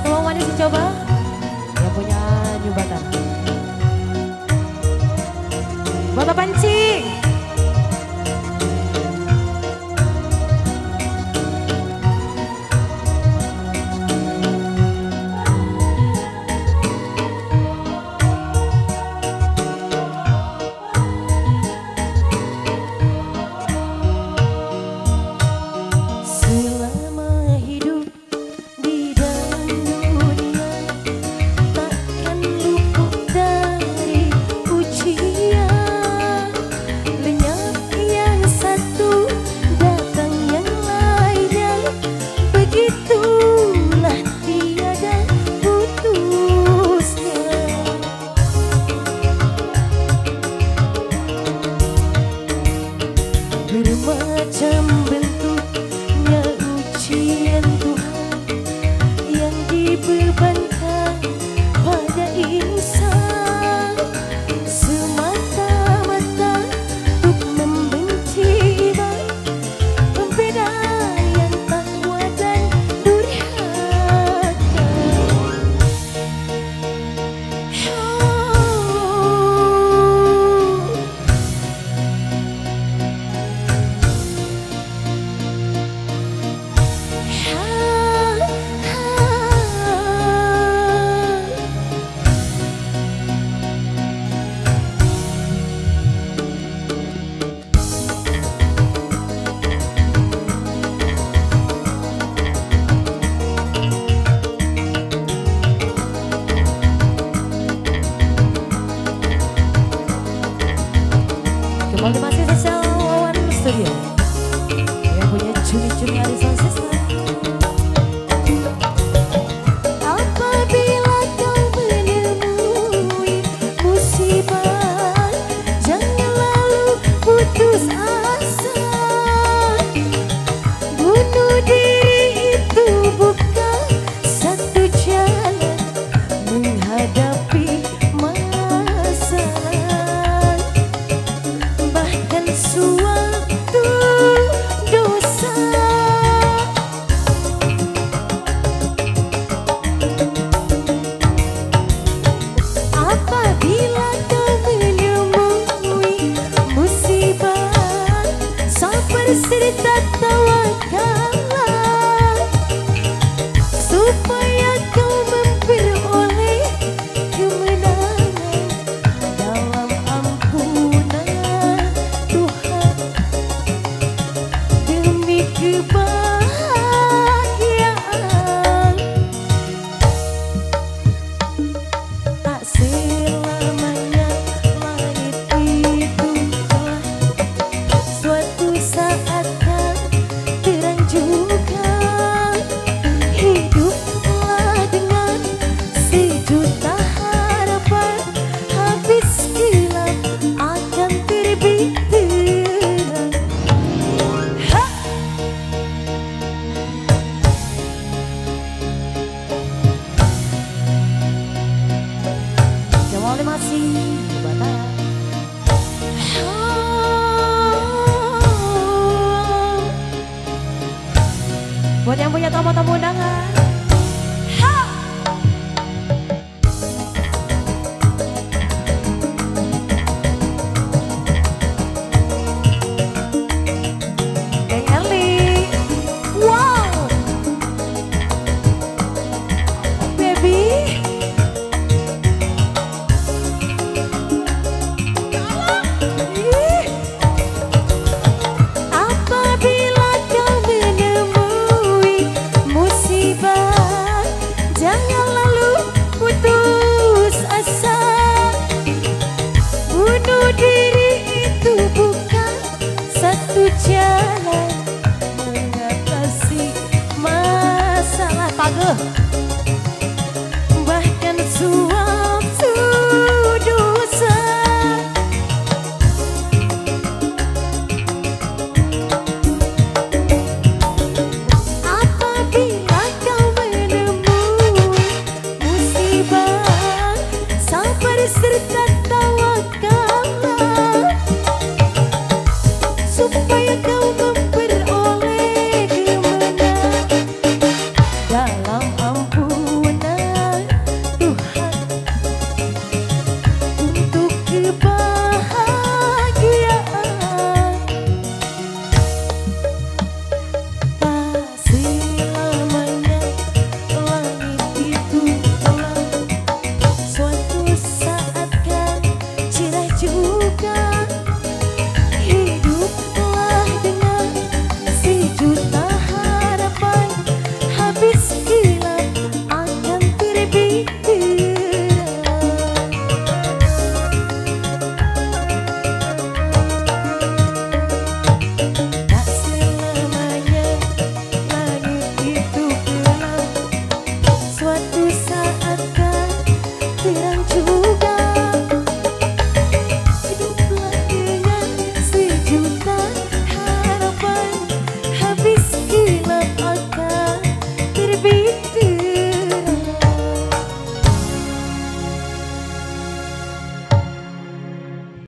Buat mau coba dicoba Yang punya jembatan. Motivasi sosial Wawan Studio Yang punya Juni Juni Arisan sistem. tamu-tamu undangan.